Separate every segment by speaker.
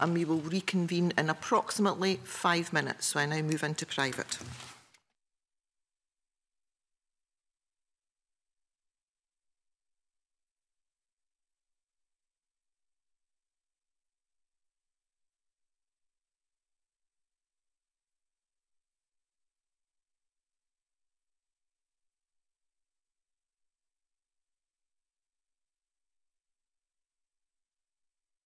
Speaker 1: and we will reconvene in approximately five minutes. So I now move into private.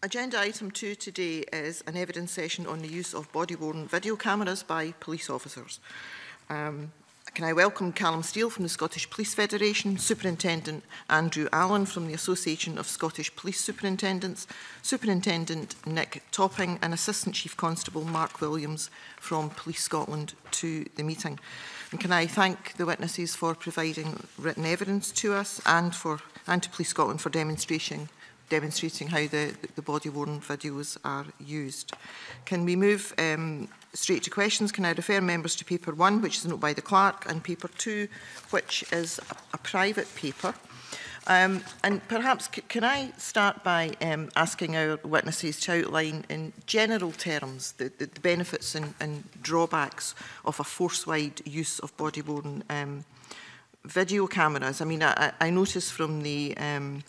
Speaker 1: Agenda item two today is an evidence session on the use of body-worn video cameras by police officers. Um, can I welcome Callum Steele from the Scottish Police Federation, Superintendent Andrew Allen from the Association of Scottish Police Superintendents, Superintendent Nick Topping and Assistant Chief Constable Mark Williams from Police Scotland to the meeting. And can I thank the witnesses for providing written evidence to us and, for, and to Police Scotland for demonstrating demonstrating how the, the body-worn videos are used. Can we move um, straight to questions? Can I refer members to paper one, which is a note by the clerk, and paper two, which is a, a private paper. Um, and perhaps can I start by um, asking our witnesses to outline in general terms the, the, the benefits and, and drawbacks of a force-wide use of body-worn um, video cameras? I mean, I, I noticed from the um,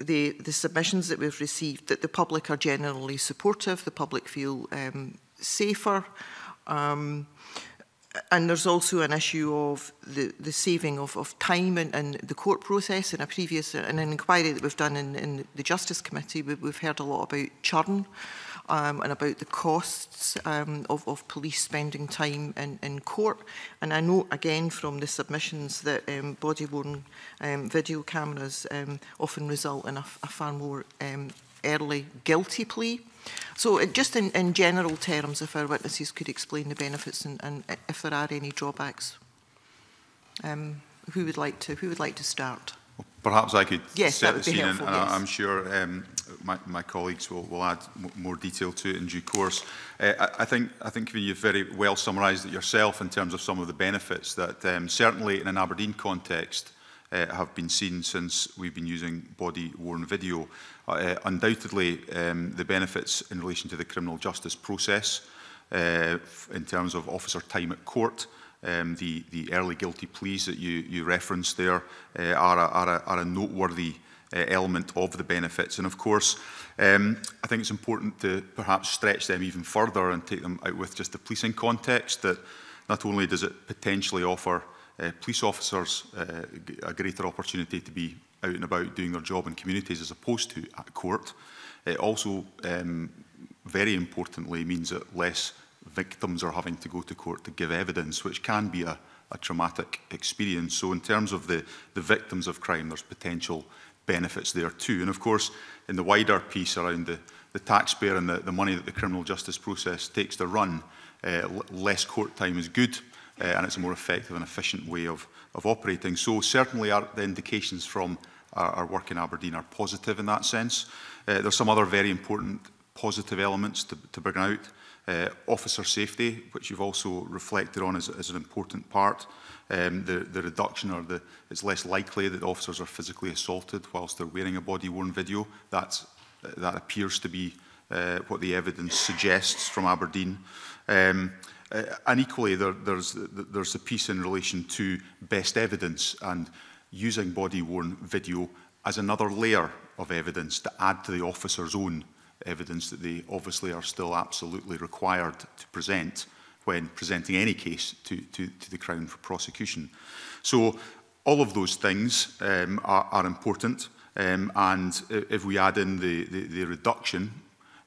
Speaker 1: the, the submissions that we've received that the public are generally supportive, the public feel um, safer. Um, and there's also an issue of the, the saving of, of time and, and the court process. In a previous in an inquiry that we've done in, in the Justice Committee, we, we've heard a lot about churn um, and about the costs um, of, of police spending time in, in court. And I know, again, from the submissions that um, body-worn um, video cameras um, often result in a, a far more um, early guilty plea. So it, uh, just in, in general terms, if our witnesses could explain the benefits and, and uh, if there are any drawbacks. Um, who would like to who would like to start?
Speaker 2: perhaps I could
Speaker 1: yes,
Speaker 2: set the scene,
Speaker 1: helpful,
Speaker 2: and,
Speaker 1: yes.
Speaker 2: I'm sure um, my, my, colleagues will, will add more detail to it in due course. Uh, I, I, think I think you've very well summarised it yourself in terms of some of the benefits that um, certainly in an Aberdeen context uh, have been seen since we've been using body-worn video. Uh, undoubtedly, um, the benefits in relation to the criminal justice process uh, in terms of officer time at court, um, the, the early guilty pleas that you, you referenced there uh, are, a, are, a, are a noteworthy uh, element of the benefits. And of course, um, I think it's important to perhaps stretch them even further and take them out with just the policing context that not only does it potentially offer uh, police officers uh, a greater opportunity to be out and about doing their job in communities as opposed to at court, it also um, very importantly means that less victims are having to go to court to give evidence, which can be a, a traumatic experience. So in terms of the, the victims of crime, there's potential benefits there too. And of course, in the wider piece around the, the taxpayer and the, the money that the criminal justice process takes to run, uh, less court time is good uh, and it's a more effective and efficient way of, of operating. So certainly our, the indications from our, our work in Aberdeen are positive in that sense. Uh, there's some other very important positive elements to, to bring out. Uh, officer safety, which you've also reflected on as, as an important part, um, the, the reduction or the, it's less likely that officers are physically assaulted whilst they're wearing a body-worn video. That's, that appears to be uh, what the evidence suggests from Aberdeen. Um, uh, and equally, there, there's, there's a piece in relation to best evidence and using body-worn video as another layer of evidence to add to the officer's own evidence that they obviously are still absolutely required to present when presenting any case to, to, to the Crown for prosecution. So all of those things um, are, are important. Um, and if we add in the, the, the reduction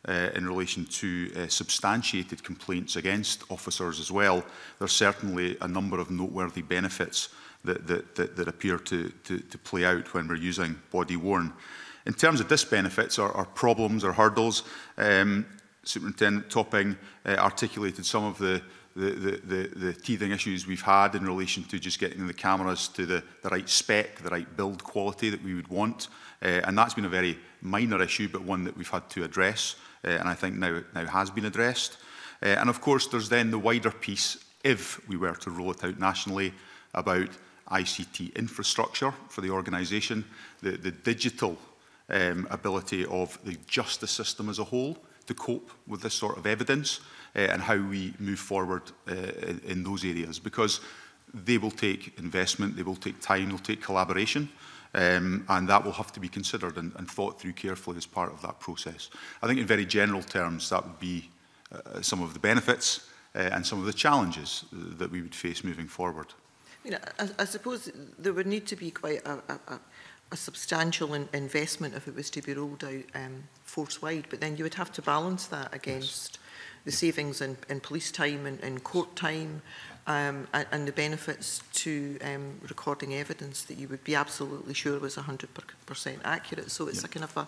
Speaker 2: uh, in relation to uh, substantiated complaints against officers as well, there's certainly a number of noteworthy benefits that, that, that, that appear to, to, to play out when we're using body-worn. In terms of disbenefits or, or problems or hurdles, um, Superintendent Topping uh, articulated some of the, the, the, the, the teething issues we've had in relation to just getting the cameras to the, the right spec, the right build quality that we would want. Uh, and that's been a very minor issue, but one that we've had to address, uh, and I think now, now has been addressed. Uh, and of course, there's then the wider piece, if we were to roll it out nationally, about ICT infrastructure for the organisation, the, the digital um, ability of the justice system as a whole to cope with this sort of evidence uh, and how we move forward uh, in, those areas because they will take investment, they will take time, they'll take collaboration um, and that will have to be considered and, and thought through carefully as part of that process. I think in very general terms that would be uh, some of the benefits uh, and some of the challenges uh, that we would face moving forward.
Speaker 1: You know, I, I suppose there would need to be quite a, a, a substantial in investment if it was to be rolled out um, force-wide, but then you would have to balance that against yes. the savings in, in police time and in court time um, and, and the benefits to um, recording evidence that you would be absolutely sure was 100% accurate. So it's yeah.
Speaker 2: a kind of a,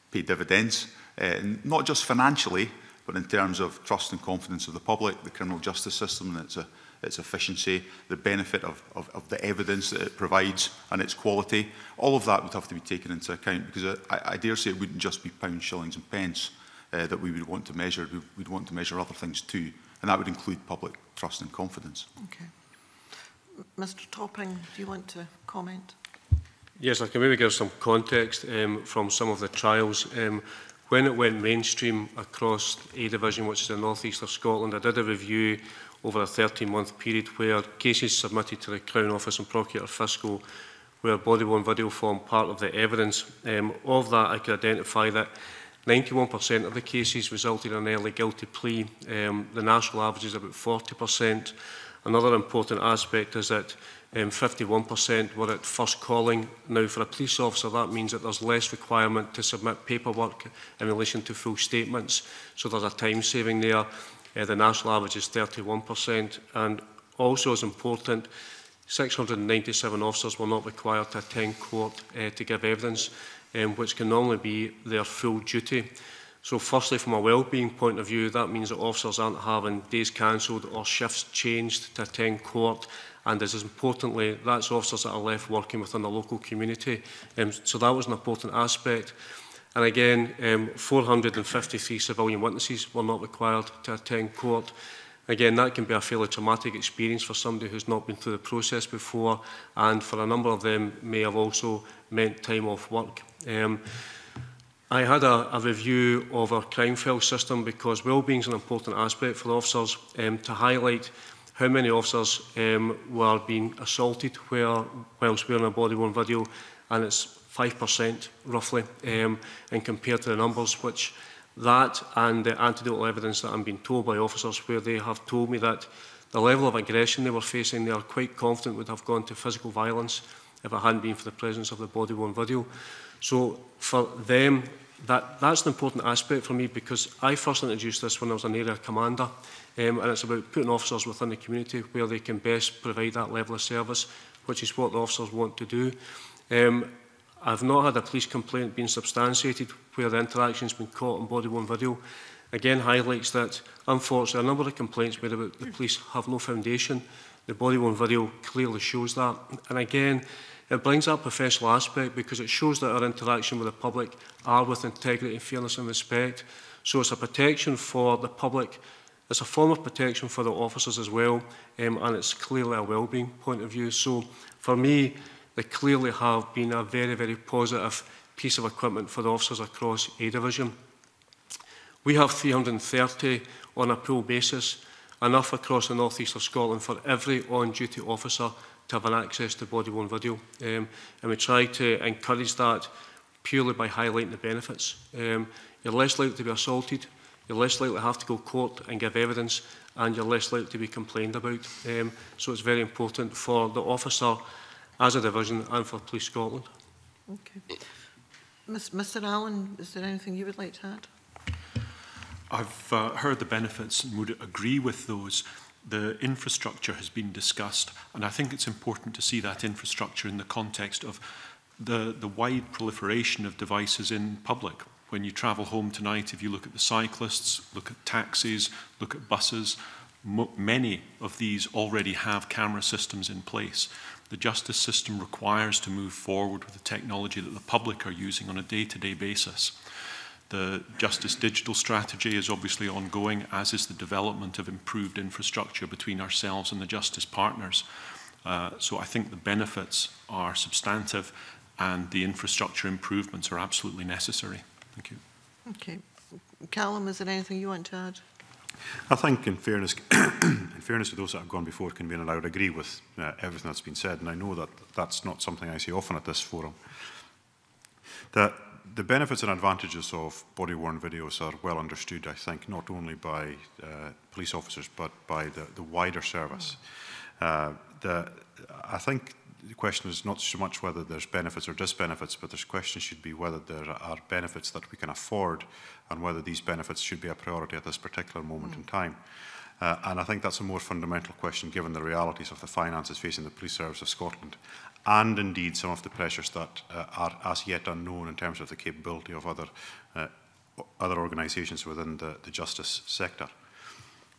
Speaker 2: pay dividends, uh, not just financially, but in terms of trust and confidence of the public, the criminal justice system and its, a, uh, its efficiency, the benefit of, of, of the evidence that it provides and its quality. All of that would have to be taken into account because uh, I, I dare say it wouldn't just be pounds, shillings and pence uh, that we would want to measure. we'd want to measure other things too and that would include public trust and confidence.
Speaker 1: Okay. Mr Topping, do you want to comment?
Speaker 3: Yes, I can maybe give some context um, from some of the trials. Um, when it went mainstream across A Division, which is the north of Scotland, I did a review over a 13-month period where cases submitted to the Crown Office and Procurator Fiscal where body-worn video form part of the evidence. Um, of that, I could identify that 91% of the cases resulted in an early guilty plea. Um, the national average is about 40%. Another important aspect is that um, 51% were at first calling. Now, for a police officer, that means that there's less requirement to submit paperwork in relation to full statements. So there's a time saving there. Uh, the national average is 31%. And also as important, 697 officers were not required to attend court uh, to give evidence um, which can normally be their full duty. So firstly, from a well-being point of view, that means that officers aren't having days cancelled or shifts changed to attend court. And as importantly, that's officers that are left working within the local community. Um, so that was an important aspect. And again, um, 453 civilian witnesses were not required to attend court. Again, that can be a fairly traumatic experience for somebody who's not been through the process before, and for a number of them may have also meant time off work. Um, I had a, a review of our crime file system because well-being is an important aspect for officers um, to highlight how many officers um, were being assaulted where, whilst wearing a body-worn video, and it's 5% roughly, um, and compared to the numbers which that and the anecdotal evidence that I'm being told by officers where they have told me that the level of aggression they were facing, they are quite confident would have gone to physical violence if it hadn't been for the presence of the body-worn video. So for them, that, that's an important aspect for me because I first introduced this when I was an area commander um, and it's about putting officers within the community where they can best provide that level of service, which is what the officers want to do. Um, I've not had a police complaint being substantiated where the interaction's been caught on body-worn video. Again, highlights that, unfortunately, a number of complaints made about the police have no foundation. The body-worn video clearly shows that. And again, It brings a professional aspect because it shows that our interaction with the public are with integrity, fairness and respect. So it's a protection for the public, it's a form of protection for the officers as well, um, and it's clearly a well-being point of view. So for me, they clearly have been a very, very positive piece of equipment for the officers across A Division. We have 330 on a pool basis, enough across the north east of Scotland for every on-duty officer to have an access to body-worn video. Um, and we try to encourage that purely by highlighting the benefits. Um, you're less likely to be assaulted, you're less likely to have to go court and give evidence, and you're less likely to be complained about. Um, so it's very important for the officer as a division and for Police Scotland.
Speaker 1: Okay. Ms, Mr Allen, is there anything you would like to add?
Speaker 4: I've uh, heard the benefits and would agree with those the infrastructure has been discussed, and I think it's important to see that infrastructure in the context of the, the wide proliferation of devices in public. When you travel home tonight, if you look at the cyclists, look at taxis, look at buses, many of these already have camera systems in place. The justice system requires to move forward with the technology that the public are using on a day-to-day -day basis. The Justice Digital Strategy is obviously ongoing, as is the development of improved infrastructure between ourselves and the justice partners. Uh, so I think the benefits are substantive and the infrastructure improvements are absolutely necessary. Thank you.
Speaker 1: Okay. Callum, is there anything you want to add?
Speaker 5: I think, in fairness, in fairness to those that have gone before, convener, I would agree with uh, everything that's been said, and I know that that's not something I see often at this forum. That the benefits and advantages of body-worn videos are well understood, I think, not only by uh, police officers, but by the, the wider service. Uh, the, I think the question is not so much whether there's benefits or disbenefits, but the question should be whether there are benefits that we can afford and whether these benefits should be a priority at this particular moment mm. in time. Uh, and I think that's a more fundamental question given the realities of the finances facing the Police Service of Scotland and indeed some of the pressures that uh, are as yet unknown in terms of the capability of other, uh, other organisations within the, the justice sector.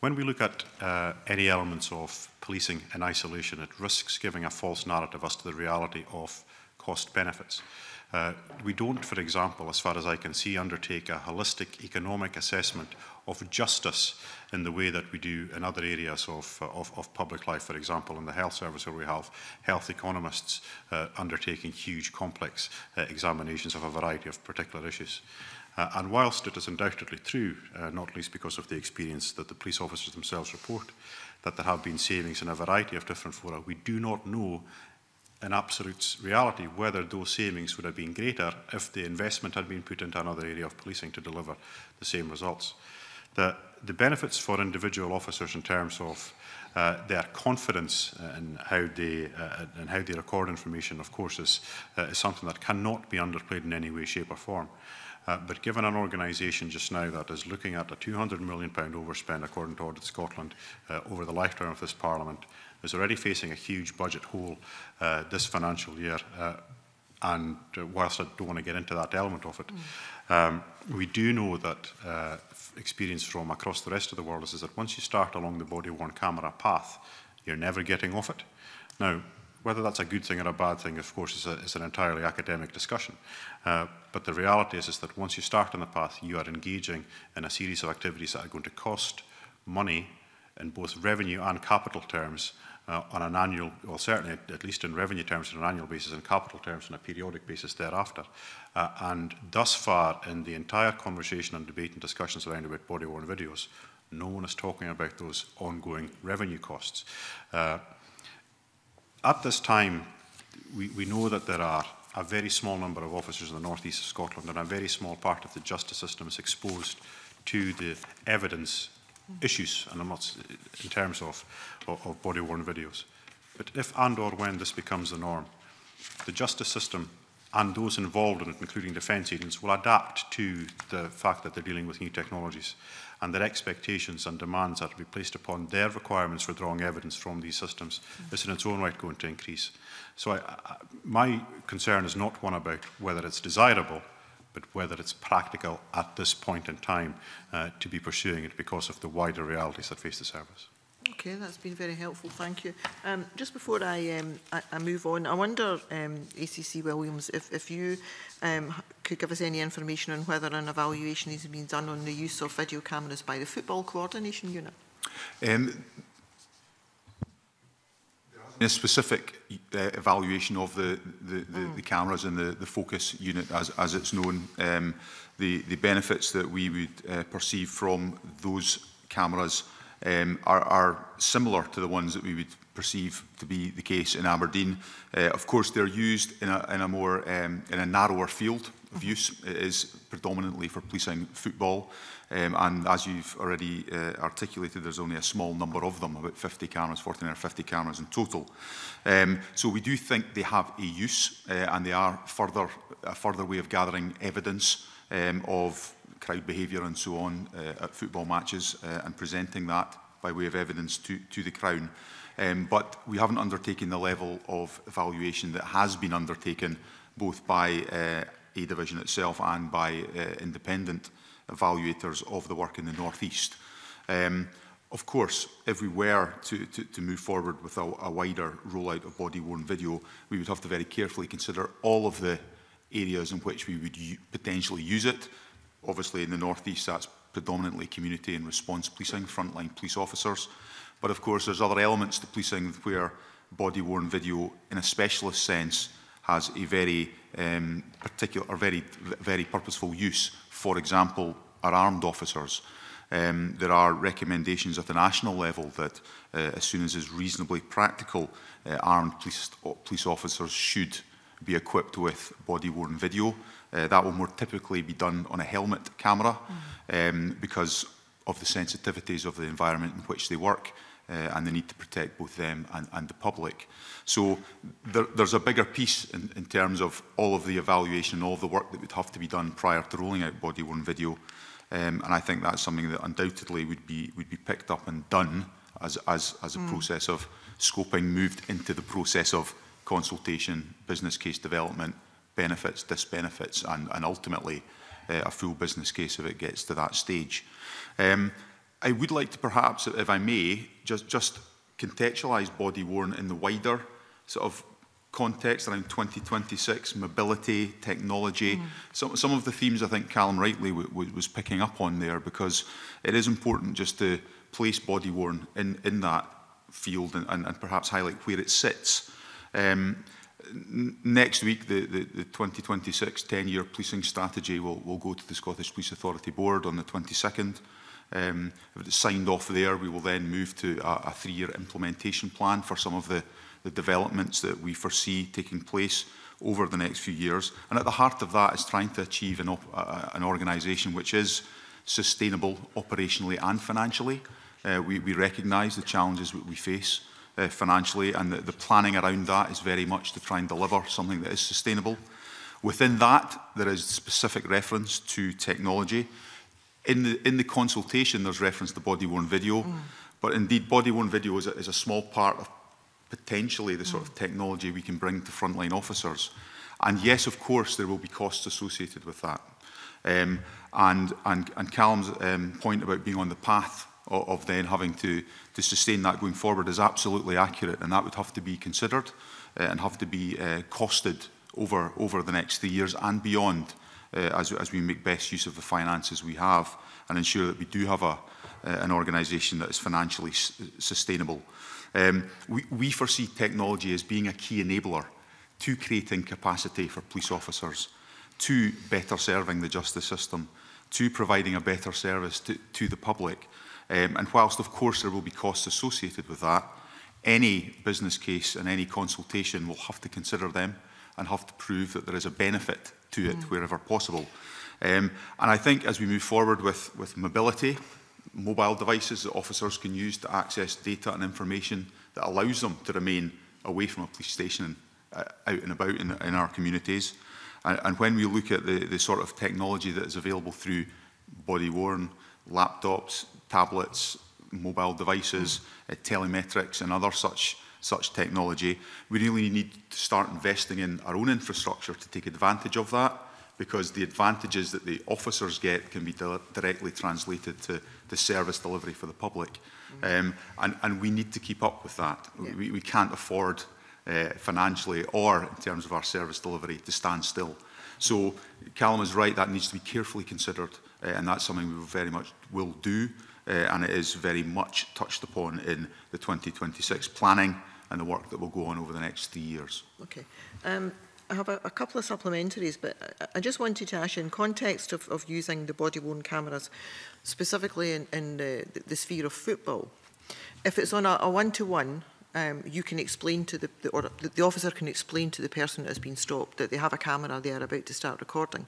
Speaker 5: When we look at uh, any elements of policing in isolation, it risks giving a false narrative as to the reality of cost benefits. Uh, Uh, we don't, for example, as far as I can see, undertake a holistic economic assessment of justice in the way that we do in other areas of, uh, of, of public life. For example, in the health service where we have health economists uh, undertaking huge complex uh, examinations of a variety of particular issues. Uh, and whilst it is undoubtedly true, uh, not least because of the experience that the police officers themselves report, that there have been savings in a variety of different fora, we do not know an absolute reality whether those savings would have been greater if the investment had been put into another area of policing to deliver the same results. The, the benefits for individual officers in terms of uh, their confidence uh, in how they uh, in how they record information, of course, is, uh, is something that cannot be underplayed in any way, shape, or form. Uh, Uh, but given an organisation just now that is looking at a £200 million overspend, according to Audit Scotland, uh, over the lifetime of this Parliament, is already facing a huge budget hole uh, this financial year. Uh, and uh, whilst I don't want to get into that element of it, mm. um, we do know that uh, experience from across the rest of the world is, is that once you start along the body-worn camera path, you're never getting off it. Now, Whether that's a good thing or a bad thing, of course, is, a, is an entirely academic discussion. Uh, but the reality is, is that once you start on the path, you are engaging in a series of activities that are going to cost money in both revenue and capital terms uh, on an annual, well, certainly at least in revenue terms on an annual basis and capital terms on a periodic basis thereafter. Uh, and thus far, in the entire conversation and debate and discussions around about body-worn videos, no one is talking about those ongoing revenue costs. Uh, at this time, we, we know that there are a very small number of officers in the northeast of Scotland and a very small part of the justice system is exposed to the evidence issues, and I'm not in terms of, of, of body-worn videos. But if and or when this becomes the norm, the justice system and those involved in it, including defence agents, will adapt to the fact that they're dealing with new technologies and their expectations and demands are to be placed upon their requirements for drawing evidence from these systems is in its own right going to increase. So I, I, my concern is not one about whether it's desirable, but whether it's practical at this point in time uh, to be pursuing it because of the wider realities that face the service.
Speaker 1: Okay, that's been very helpful. Thank you. Um, just before I, um, I, I move on, I wonder, um, ACC Williams, if, if you um, could give us any information on whether an evaluation has been done on the use of video cameras by the Football Coordination Unit.
Speaker 2: Um, a specific uh, evaluation of the, the, the, mm. the cameras and the, the focus unit as, as it's known, um, the, the benefits that we would uh, perceive from those cameras um, are, are similar to the ones that we would perceive to be the case in Aberdeen. Uh, of course, they're used in a, in a more um, in a narrower field of mm-hmm. use. It is predominantly for policing football. Um, and as you've already uh, articulated, there's only a small number of them, about 50 cameras, 49 or 50 cameras in total. Um, so we do think they have a use uh, and they are further, a further way of gathering evidence um, of crowd behaviour and so on uh, at football matches uh, and presenting that by way of evidence to, to the Crown. Um, but we haven't undertaken the level of evaluation that has been undertaken both by uh, A Division itself and by uh, independent evaluators of the work in the North East. Um, of course, if we were to, to, to move forward with a, a wider rollout of body-worn video, we would have to very carefully consider all of the areas in which we would potentially use it, Obviously, in the northeast, that's predominantly community and response policing, frontline police officers. But of course, there's other elements to policing where body-worn video, in a specialist sense, has a very um, particular or very, very purposeful use. For example, our armed officers. Um, there are recommendations at the national level that, uh, as soon as is reasonably practical, uh, armed police, police officers should be equipped with body-worn video. Uh, that will more typically be done on a helmet camera mm. um, because of the sensitivities of the environment in which they work uh, and the need to protect both them and, and the public. So there, there's a bigger piece in, in terms of all of the evaluation, all of the work that would have to be done prior to rolling out body-worn video. Um, and I think that's something that undoubtedly would be, would be picked up and done as, as, as a mm. process of scoping moved into the process of consultation, business case development, benefits, disbenefits, and, and ultimately uh, a full business case if it gets to that stage. Um, I would like to perhaps, if I may, just, just contextualise body-worn in the wider sort of context around 2026, mobility, technology. Mm. Some, some of the themes I think Callum rightly was picking up on there because it is important just to place body-worn in, in that field and, and, and perhaps highlight where it sits. Um, next week, the, the, the 2026 10-year policing strategy will, will go to the Scottish Police Authority Board on the 22nd. Um, if it's signed off there, we will then move to a, a three-year implementation plan for some of the, the developments that we foresee taking place over the next few years. And at the heart of that is trying to achieve an, op uh, an organisation which is sustainable operationally and financially. Uh, we, we recognise the challenges that we face uh, financially and the, the planning around that is very much to try and deliver something that is sustainable. Within that, there is specific reference to technology. In the, in the consultation, there's reference to body-worn video, mm. but indeed body-worn video is a, is a small part of potentially the sort of mm. technology we can bring to frontline officers. And yes, of course, there will be costs associated with that. Um, and, and, and Callum's um, point about being on the path of, then having to, to sustain that going forward is absolutely accurate and that would have to be considered uh, and have to be uh, costed over, over the next three years and beyond uh, as, as we make best use of the finances we have and ensure that we do have a, uh, an organisation that is financially sustainable. Um, we, we foresee technology as being a key enabler to creating capacity for police officers, to better serving the justice system, to providing a better service to, to the public, Um, and whilst, of course, there will be costs associated with that, any business case and any consultation will have to consider them and have to prove that there is a benefit to it mm. wherever possible. Um, and I think as we move forward with, with mobility, mobile devices that officers can use to access data and information that allows them to remain away from a police station and uh, out and about in, in our communities. And, and when we look at the, the sort of technology that is available through body-worn, laptops, tablets, mobile devices, uh, telemetrics and other such such technology. We really need to start investing in our own infrastructure to take advantage of that because the advantages that the officers get can be directly translated to the service delivery for the public. Mm. Um, and, and we need to keep up with that. Yeah. We, we can't afford uh, financially or in terms of our service delivery to stand still. So Callum is right, that needs to be carefully considered uh, and that's something we very much will do uh, and it is very much touched upon in the 2026 planning and the work that will go on over the next three years.
Speaker 1: Okay. Um, I have a, a couple of supplementaries, but I, I just wanted to ask you, in context of, of using the body-worn cameras, specifically in, in the, the sphere of football, if it's on a one-to-one, -one, um, you can explain to the, the, or the officer can explain to the person that has been stopped that they have a camera they are about to start recording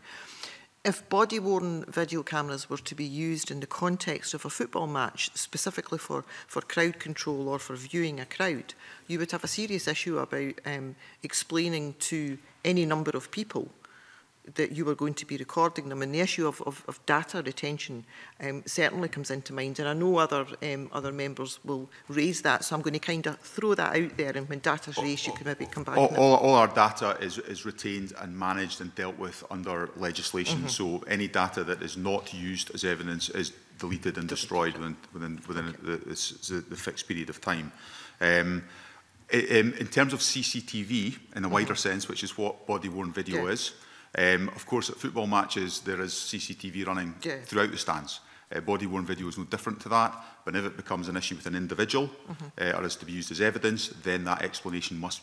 Speaker 1: if body-worn video cameras were to be used in the context of a football match, specifically for, for crowd control or for viewing a crowd, you would have a serious issue about um, explaining to any number of people that you were going to be recording them and the issue of, of, of data retention um, certainly comes into mind and I know other um, other members will raise that so I'm going to kind of throw that out there and when data's raised you can maybe come back
Speaker 2: all, all, all our data is, is retained and managed and dealt with under legislation mm -hmm. so any data that is not used as evidence is deleted and destroyed within within, within okay. the, the, the fixed period of time um, in, um, in terms of CCTV in a mm-hmm. wider mm -hmm. sense which is what body-worn video yeah. is Um, of course, at football matches, there is CCTV running yeah. throughout the stands. Uh, eh, Body-worn video is no different to that, but if it becomes an issue with an individual mm -hmm. uh, or is to be used as evidence, then that explanation must,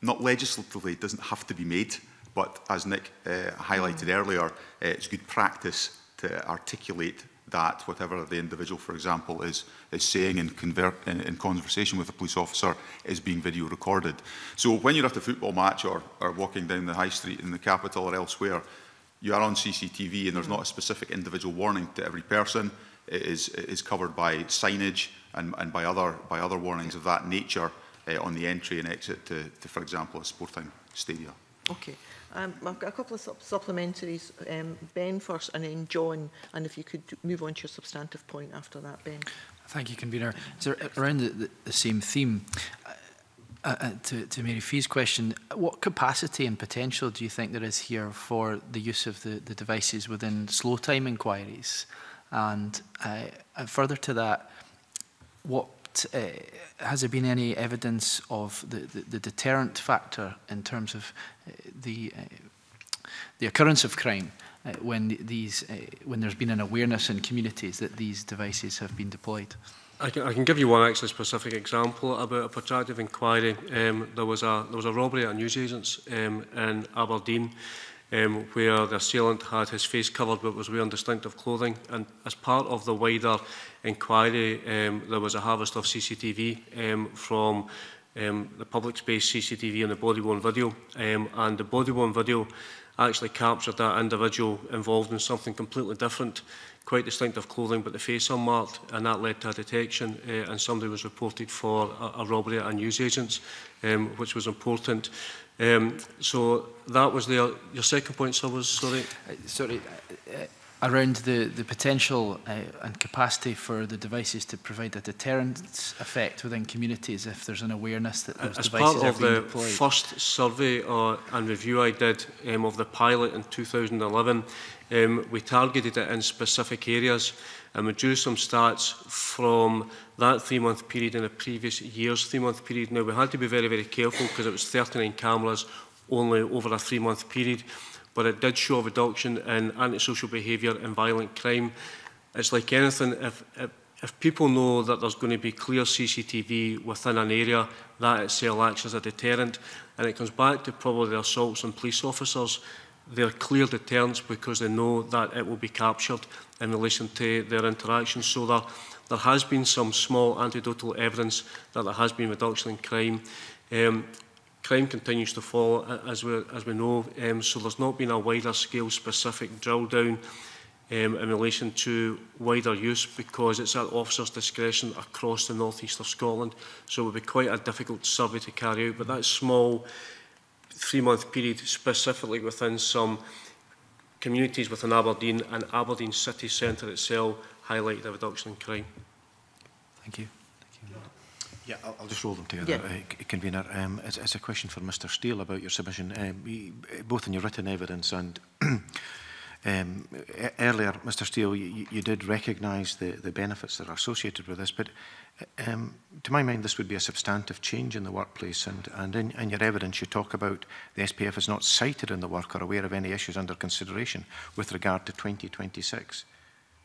Speaker 2: not legislatively, doesn't have to be made, but as Nick uh, highlighted mm -hmm. earlier, uh, it's good practice to articulate that, whatever the individual, for example, is, is saying in, convert, in, in conversation with a police officer is being video recorded. So when you're at a football match or, or walking down the high street in the capital or elsewhere, you are on CCTV and there's not a specific individual warning to every person. It is, it is covered by signage and, and by, other, by other warnings of that nature uh, on the entry and exit to, to for example, a sporting stadium.
Speaker 1: Okay. Um, I've got a couple of sup supplementaries. Um, ben first and then John. And if you could move on to your substantive point after that, Ben.
Speaker 6: Thank you, Convener. So around the, the, the same theme, uh, uh, to, to Mary Fee's question, what capacity and potential do you think there is here for the use of the, the devices within slow time inquiries? And uh, and further to that, what that uh, has there been any evidence of the, the, the deterrent factor in terms of uh, the, uh, the occurrence of crime uh, when, these, uh, when there's been an awareness in communities that these devices have been deployed?
Speaker 3: I can, I can give you one actually specific example about a protracted inquiry. Um, there, was a, there was a robbery at a newsagent's um, in Aberdeen um, where the assailant had his face covered but was wearing distinctive clothing. And as part of the wider inquiry, um, there was a harvest of CCTV um, from um, the public space CCTV and the body-worn video. Um, and the body-worn video actually captured that individual involved in something completely different, quite distinctive clothing, but the face unmarked, and that led to a detection, uh, and somebody was reported for a, a robbery at a news agents, um, which was important. Um, so that was the, your second point, so was, sorry?
Speaker 6: Uh, sorry, uh, uh around the, the potential uh, and capacity for the devices to provide a deterrence effect within communities if there's an awareness that those
Speaker 3: As
Speaker 6: devices are being deployed.
Speaker 3: As part of the first survey uh, and review I did um, of the pilot in 2011, um, we targeted it in specific areas and we drew some stats from that three-month period in the previous year's three-month period. Now, we had to be very, very careful because it was 39 cameras only over a three-month period, but it did show a reduction in antisocial behaviour and violent crime. It's like anything, if, if, if people know that there's going to be clear CCTV within an area, that itself acts as a deterrent. And it comes back to probably the assaults on police officers. They're clear deterrents because they know that it will be captured in relation to their interactions. So they're, There has been some small anecdotal evidence that there has been reduction in crime. Um, crime continues to fall, as we, as we know, um, so there's not been a wider scale specific drill down um, in relation to wider use because it's at officers' discretion across the northeast of Scotland. So it would be quite a difficult survey to carry out, but that small three-month period specifically within some communities within Aberdeen and Aberdeen city centre itself highlight the reduction in crime.
Speaker 6: Thank you. Thank you.
Speaker 7: Yeah, I'll, I'll just roll them together, yeah. uh, Convener. Um, it's, it's a question for Mr Steele about your submission, um, both in your written evidence and um, e, earlier, Mr Steele, you, you did recognise the, the benefits that are associated with this, but uh, um, to my mind, this would be a substantive change in the workplace, and, and in, in your evidence you talk about the SPF is not cited in the work or aware of any issues under consideration with regard to 2026.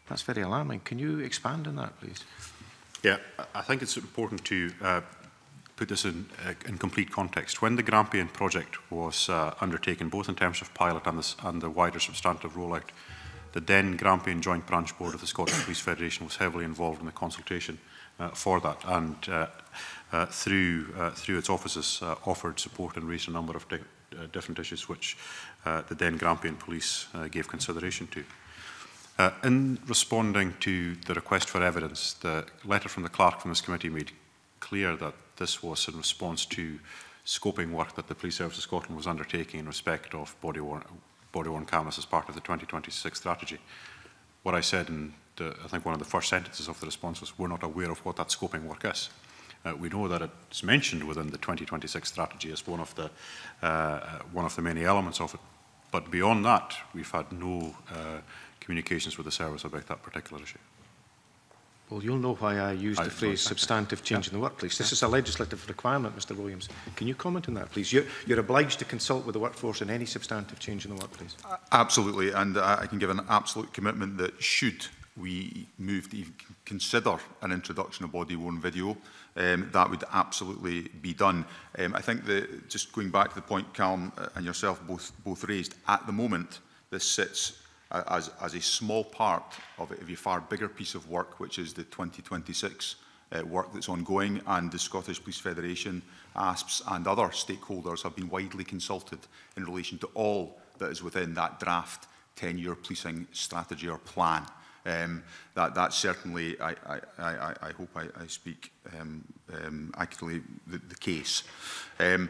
Speaker 7: That's very alarming. Can you expand on that, please?
Speaker 5: Yeah, I think it's important to uh, put this in, uh, in complete context. When the Grampian project was uh, undertaken, both in terms of pilot and the, and the wider substantive rollout, the then Grampian Joint Branch Board of the Scottish Police Federation was heavily involved in the consultation uh, for that and uh, uh, through, uh, through its offices uh, offered support and raised a number of di uh, different issues which uh, the then Grampian Police uh, gave consideration to. Uh, in responding to the request for evidence, the letter from the clerk from this committee made clear that this was in response to scoping work that the Police Service of Scotland was undertaking in respect of body-worn body worn cameras as part of the 2026 strategy. What I said in, the, I think, one of the first sentences of the response was, we're not aware of what that scoping work is. Uh, we know that it's mentioned within the 2026 strategy as one of the, uh, one of the many elements of it. But beyond that, we've had no uh, communications with the service about that particular issue.
Speaker 7: Well, you'll know why I used I the phrase substantive change yeah. in the workplace. This yeah. is a legislative requirement, Mr Williams. Can you comment on that, please? You're, you're obliged to consult with the workforce on any substantive change in the workplace.
Speaker 2: Uh, absolutely, and uh, I can give an absolute commitment that should we move to even consider an introduction of body-worn video, um, that would absolutely be done. Um, I think that, just going back to the point Calm uh, and yourself both, both raised, at the moment, this sits as, as a small part of, it, of a far bigger piece of work, which is the 2026 uh, work that's ongoing, and the Scottish Police Federation, ASPs and other stakeholders have been widely consulted in relation to all that is within that draft 10-year policing strategy or plan. Um, that, that certainly, I, I, I, I hope I, I speak um, um, accurately the, the case. Um,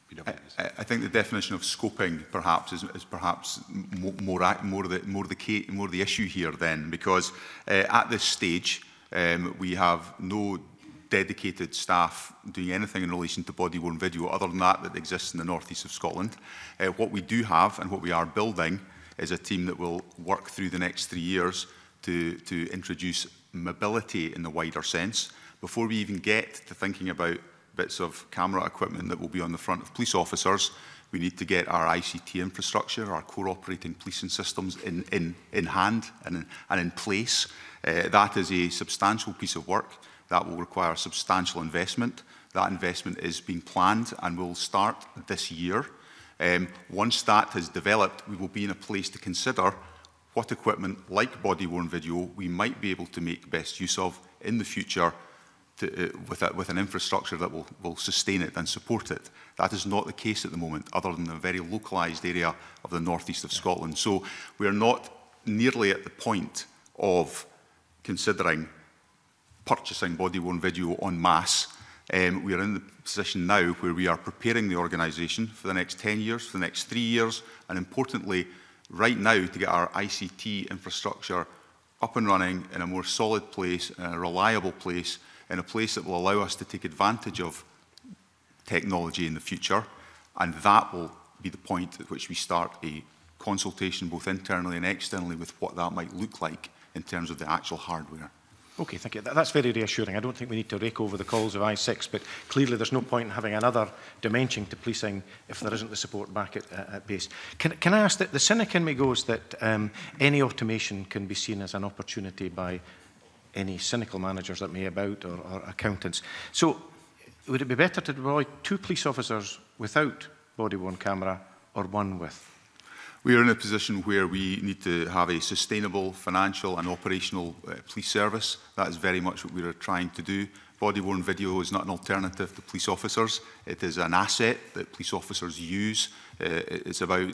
Speaker 2: I,
Speaker 7: I
Speaker 2: think the definition
Speaker 5: of
Speaker 2: scoping, perhaps, is, is perhaps more, more, the, more, the, key, more the issue here then, because uh, at this stage, um, we have no dedicated staff doing anything in relation to body-worn video other than that that exists in the northeast of Scotland. Uh, what we do have and what we are building is a team that will work through the next three years to, to introduce mobility in the wider sense before we even get to thinking about bits of camera equipment that will be on the front of police officers, we need to get our ICT infrastructure, our core operating policing systems in, in, in hand and in, and in place. Uh, that is a substantial piece of work that will require substantial investment. That investment is being planned and will start this year. Um, once that has developed, we will be in a place to consider what equipment like body-worn video we might be able to make best use of in the future to, uh, with, a, with an infrastructure that will, will sustain it and support it. That is not the case at the moment, other than a very localised area of the northeast of Scotland. So we are not nearly at the point of considering purchasing body-worn video en masse. Um, we are in the position now where we are preparing the organisation for the next 10 years, for the next three years, and importantly, right now to get our ICT infrastructure up and running in a more solid place, in a reliable place, in a place that will allow us to take advantage of technology in the future. And that will be the point at which we start a consultation both internally and externally with what that might look like in terms of the actual hardware.
Speaker 7: Okay, thank you. That, that's very reassuring. I don't think we need to rake over the calls of I6, but clearly there's no point in having another dimension to policing if there isn't the support back at, uh, at base. Can, can I ask that the cynic in me goes that um, any automation can be seen as an opportunity by any cynical managers that may about or, or accountants. So would it be better to deploy two police officers without body-worn camera or one with?
Speaker 2: We are in a position where we need to have a sustainable financial and operational uh, police service. That is very much what we are trying to do. Body-worn video is not an alternative to police officers. It is an asset that police officers use. Uh, it's about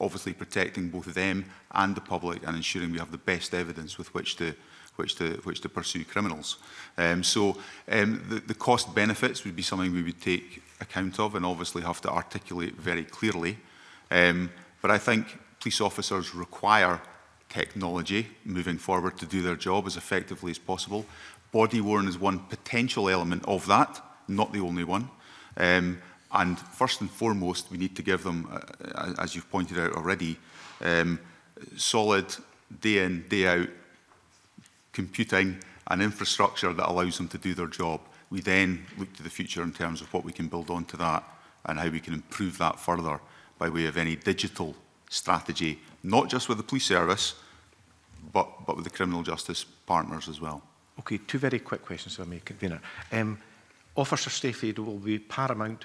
Speaker 2: obviously protecting both them and the public and ensuring we have the best evidence with which to which to, which to pursue criminals. Um, so um, the, the cost benefits would be something we would take account of and obviously have to articulate very clearly. Um, But I think police officers require technology moving forward to do their job as effectively as possible. Body worn is one potential element of that, not the only one. Um, and first and foremost, we need to give them, uh, uh as you've pointed out already, um, solid day in, day out computing and infrastructure that allows them to do their job. We then look to the future in terms of what we can build on to that and how we can improve that further by way of any digital strategy, not just with the police service, but, but with the criminal justice partners as well.
Speaker 7: Okay, two very quick questions, if I may, convener. Um, officer safety will be paramount,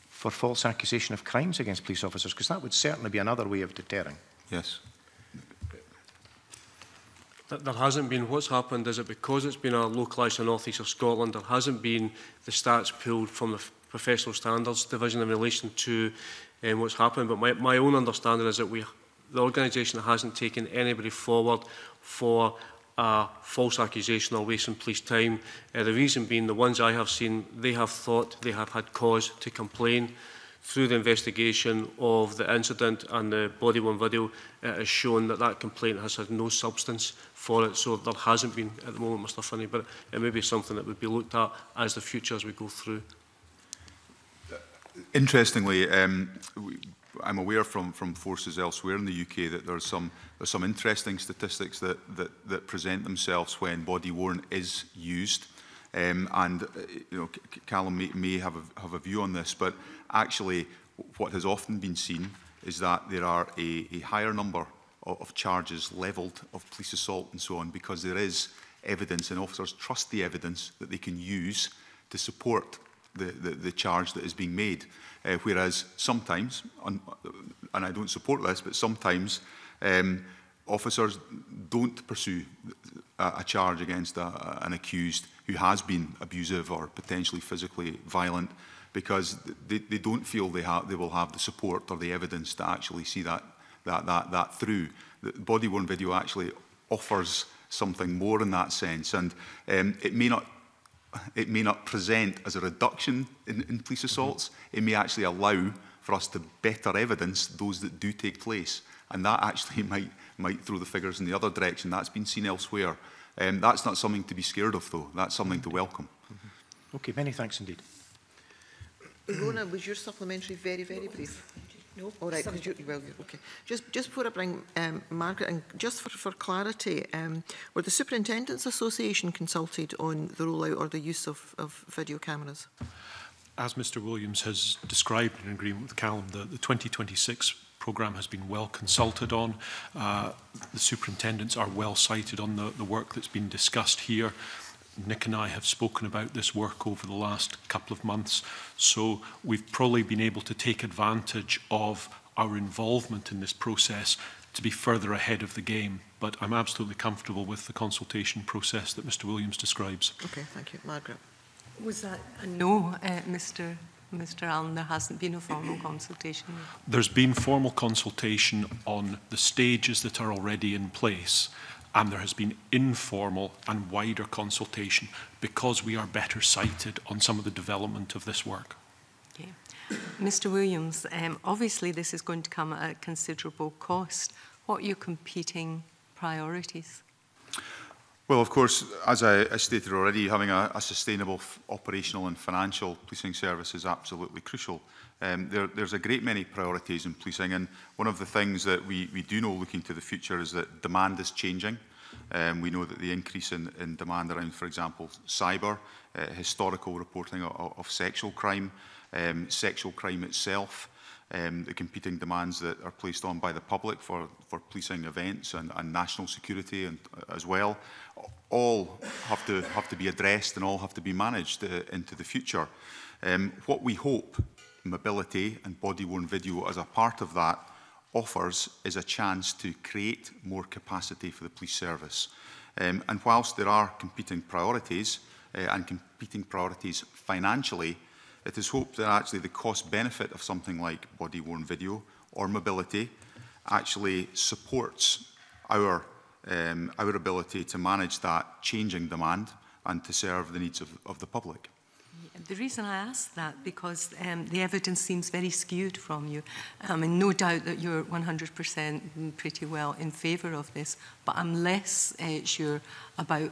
Speaker 7: for false accusation of crimes against police officers? Because that would certainly be another way of deterring.
Speaker 2: Yes.
Speaker 3: There hasn't been. What's happened is that because it's been a localised in North East of Scotland, there hasn't been the stats pulled from the Professional Standards Division in relation to um, what's happened. But my, my own understanding is that we the organisation hasn't taken anybody forward for a false accusation or wasting police time. Uh, the reason being the ones I have seen, they have thought they have had cause to complain through the investigation of the incident and the body one video it uh, has shown that that complaint has had no substance for it so there hasn't been at the moment Mr Finney but it may be something that would be looked at as the future as we go through.
Speaker 2: Interestingly um, I'm aware from, from forces elsewhere in the UK that there are some, there's some interesting statistics that, that, that present themselves when body worn is used. Um, and uh, you know, Callum may, may have, a, have a view on this, but actually what has often been seen is that there are a, a higher number of, of charges levelled of police assault and so on because there is evidence and officers trust the evidence that they can use to support the, the, the charge that is being made. Uh, whereas sometimes, and I don't support this, but sometimes um, officers don't pursue a, a charge against a, a, an accused who has been abusive or potentially physically violent because they, they don't feel they, ha they will have the support or the evidence to actually see that, that, that, that through. The body-worn video actually offers something more in that sense. And um, it may not it may not present as a reduction in, in police mm-hmm. assaults. Mm -hmm. It may actually allow for us to better evidence those that do take place. And that actually might, might throw the figures in the other direction. That's been seen elsewhere. Um, that's not something to be scared of, though. That's something to mm-hmm. welcome. Mm
Speaker 7: -hmm. Okay, many thanks indeed.
Speaker 1: Rona, was your supplementary very, very brief? No. All right. Could you, well, okay. Just, just before I bring um, Margaret, and just for, for clarity, um, were the Superintendents Association consulted on the rollout or the use of, of video cameras?
Speaker 4: As Mr Williams has described in agreement with Callum, the, the 2026 programme has been well consulted on. Uh, the superintendents are well cited on the, the work that's been discussed here. Nick and I have spoken about this work over the last couple of months, so we've probably been able to take advantage of our involvement in this process to be further ahead of the game. But I'm absolutely comfortable with the consultation process that Mr Williams describes.
Speaker 1: Okay, thank you. Margaret.
Speaker 8: Was that a no, uh, Mr Mr Allen, there hasn't been a formal consultation?
Speaker 4: There's been formal consultation on the stages that are already in place and there has been informal and wider consultation because we are better sighted on some of the development of this work.
Speaker 8: Yeah. Mr Williams, um, obviously this is going to come at a considerable cost. What are your competing priorities?
Speaker 2: Well, of course, as I, I stated already, having a, a sustainable operational and financial policing service is absolutely crucial. Um, there, there's a great many priorities in policing, and one of the things that we, we do know looking to the future is that demand is changing. Um, we know that the increase in, in demand around, for example, cyber, uh, historical reporting of, of sexual crime, um, sexual crime itself, um, the competing demands that are placed on by the public for, for policing events and, and national security and, uh, as well, all have to, have to be addressed and all have to be managed uh, into the future. Um, what we hope mobility and body-worn video as a part of that offers is a chance to create more capacity for the police service. Um, and whilst there are competing priorities uh, and competing priorities financially, it is hoped that actually the cost benefit of something like body-worn video or mobility actually supports our, um, our ability to manage that changing demand and to serve the needs of, of the public.
Speaker 8: The reason I ask that, because um, the evidence seems very skewed from you. I um, mean, no doubt that you're 100% pretty well in favour of this, but I'm less uh, sure about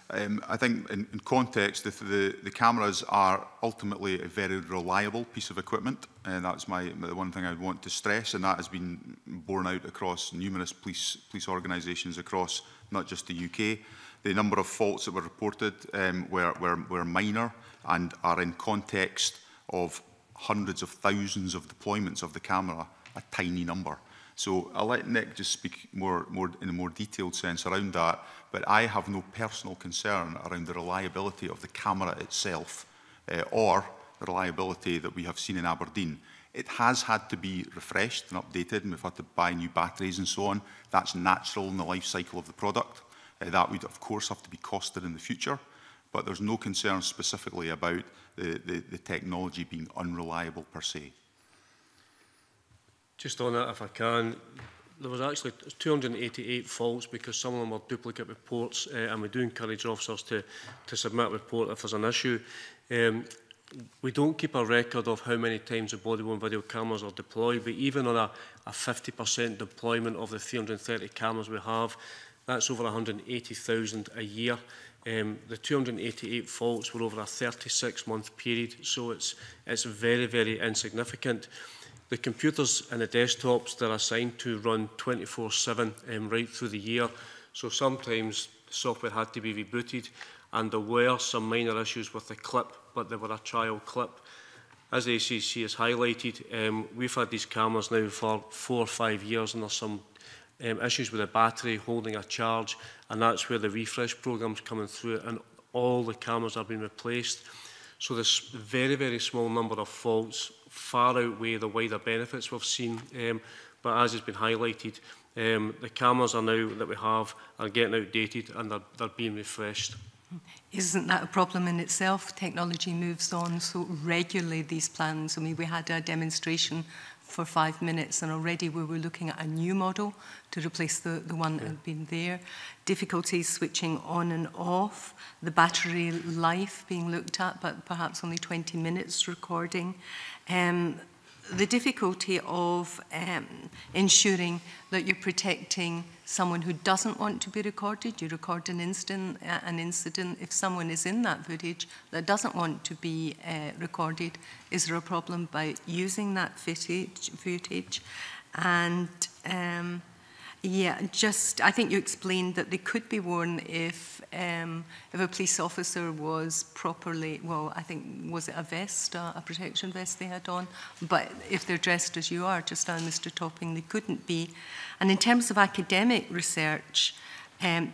Speaker 8: um,
Speaker 2: I think in, in context, the, the, the cameras are ultimately a very reliable piece of equipment, and that's my, the one thing I want to stress, and that has been borne out across numerous police, police organisations across not just the UK, The number of faults that were reported um, were, were, were minor and are in context of hundreds of thousands of deployments of the camera, a tiny number. So I'll let Nick just speak more, more in a more detailed sense around that, but I have no personal concern around the reliability of the camera itself uh, or the reliability that we have seen in Aberdeen. It has had to be refreshed and updated, and we've had to buy new batteries and so on. That's natural in the life cycle of the product. Uh, that would, of course, have to be costed in the future, but there's no concern specifically about the, the, the technology being unreliable per se.
Speaker 3: Just on that, if I can, there was actually 288 faults because some of them were duplicate reports uh, and we do encourage officers to, to submit a report if there's an issue. Um, we don't keep a record of how many times the body-worn video cameras are deployed, but even on a, a 50% deployment of the 330 cameras we have, That's over 180,000 a year. Um, the 288 faults were over a 36-month period, so it's, it's very, very insignificant. The computers and the desktops, they're assigned to run 24-7 um, right through the year, so sometimes software had to be rebooted, and there were some minor issues with the clip, but they were a trial clip. As the ACC has highlighted, um, we've had these cameras now for four or five years, and there's some um, issues with a battery, holding a charge, and that's where the refresh program's coming through, and all the cameras have been replaced. So this very, very small number of faults far outweigh the wider benefits we've seen. Um, but as has been highlighted, um, the cameras are now that we have are getting outdated and they're, they're being refreshed.
Speaker 8: Isn't that a problem in itself? Technology moves on so regularly, these plans. I mean, we had a demonstration for five minutes, and already we were looking at a new model to replace the, the one yeah. that had been there. Difficulties switching on and off, the battery life being looked at, but perhaps only 20 minutes recording. Um, the difficulty of um, ensuring that you're protecting someone who doesn't want to be recorded. You record an incident, uh, an incident if someone is in that footage that doesn't want to be uh, recorded. Is there a problem by using that footage? footage? And um, Yeah, just I think you explained that they could be worn if um, if a police officer was properly well. I think was it a vest, uh, a protection vest they had on. But if they're dressed as you are just now, Mr. Topping, they couldn't be. And in terms of academic research, um,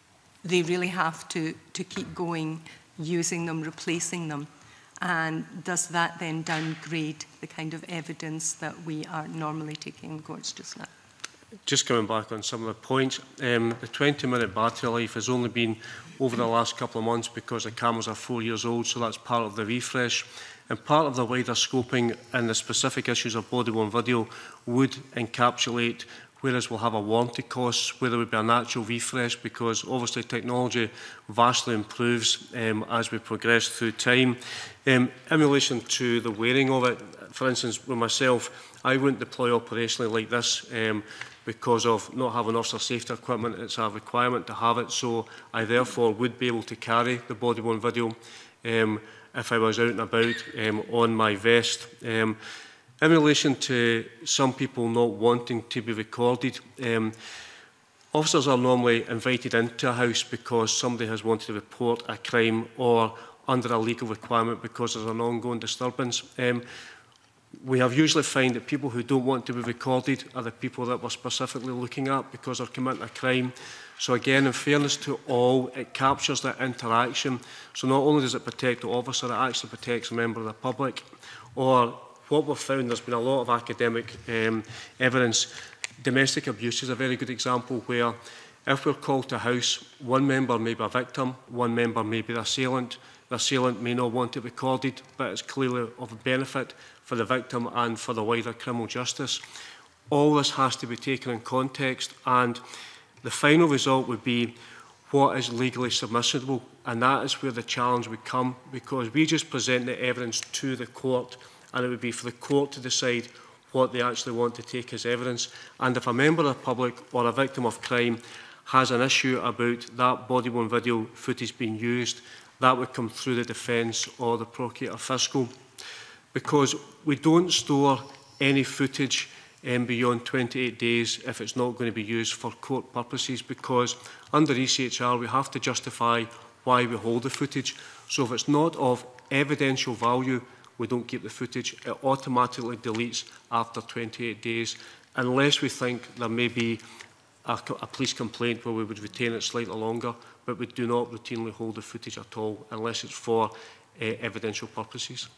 Speaker 8: they really have to, to keep going, using them, replacing them. And does that then downgrade the kind of evidence that we are normally taking in courts just now?
Speaker 3: Just coming back on some of the points, um, the 20-minute battery life has only been over the last couple of months because the cameras are four years old, so that's part of the refresh. And part of the wider scoping and the specific issues of body-worn video would encapsulate whereas we'll have a warranty cost, whether it be an actual refresh, because obviously technology vastly improves um, as we progress through time. Um, in relation to the wearing of it, for instance, with myself, I wouldn't deploy operationally like this um, because of not having officer safety equipment. It's a requirement to have it, so I therefore would be able to carry the body-worn video um, if I was out and about um, on my vest. Um, In relation to some people not wanting to be recorded, um, officers are normally invited into a house because somebody has wanted to report a crime or under a legal requirement because there's an ongoing disturbance. Um, we have usually found that people who don't want to be recorded are the people that we're specifically looking at because they're committing a crime. So again, in fairness to all, it captures that interaction. So not only does it protect the officer, it actually protects a member of the public. Or what we've found, there's been a lot of academic um, evidence. Domestic abuse is a very good example where if we're called to house, one member may be a victim, one member may be the assailant. The assailant may not want it recorded, but it's clearly of a benefit for the victim and for the wider criminal justice. All this has to be taken in context, and the final result would be what is legally submissible, and that is where the challenge would come, because we just present the evidence to the court and it would be for the court to decide what they actually want to take as evidence. And if a member of the public or a victim of crime has an issue about that body-worn video footage being used, that would come through the defence or the procurator fiscal. Because we don't store any footage um, beyond 28 days if it's not going to be used for court purposes because under ECHR we have to justify why we hold the footage. So if it's not of evidential value, we don't keep the footage, it automatically deletes after 28 days, unless we think there may be a, a police complaint where we would retain it slightly longer, but we do not routinely hold the footage at all, unless it's for uh, evidential purposes.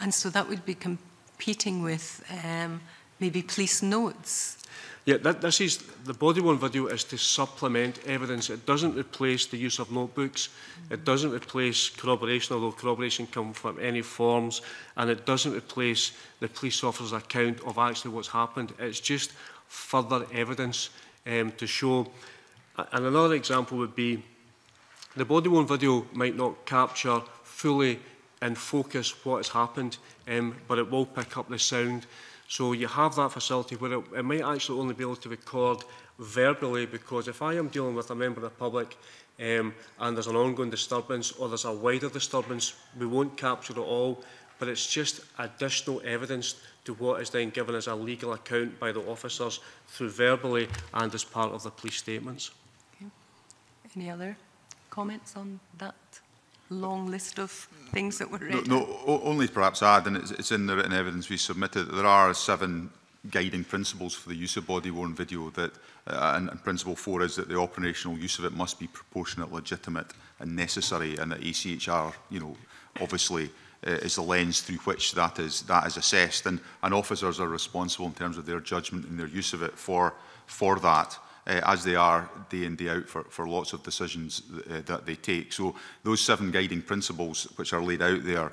Speaker 8: And so that would be competing with um, maybe police notes?
Speaker 3: Yeah, that, this is the body-worn video is to supplement evidence. It doesn't replace the use of notebooks. It doesn't replace corroboration, although corroboration comes from any forms, and it doesn't replace the police officer's account of actually what's happened. It's just further evidence um, to show. And another example would be the body-worn video might not capture fully and focus what has happened, um, but it will pick up the sound. So you have that facility where it, it might actually only be able to record verbally because if I am dealing with a member of the public um, and there's an ongoing disturbance or there's a wider disturbance, we won't capture it all, but it's just additional evidence to what is then given as a legal account by the officers through verbally and as part of the police statements.
Speaker 8: Okay. Any other comments on that long list of things that were written?
Speaker 2: No, no only perhaps add, and it's, it's in the written evidence we submitted, there are seven guiding principles for the use of body-worn video that, uh, and, and principle four is that the operational use of it must be proportionate, legitimate and necessary and that ACHR, you know, obviously uh, is the lens through which that is, that is assessed and, and officers are responsible in terms of their judgment and their use of it for, for that uh, as they are day in, day out for, for lots of decisions th eh, uh, that they take. So those seven guiding principles which are laid out there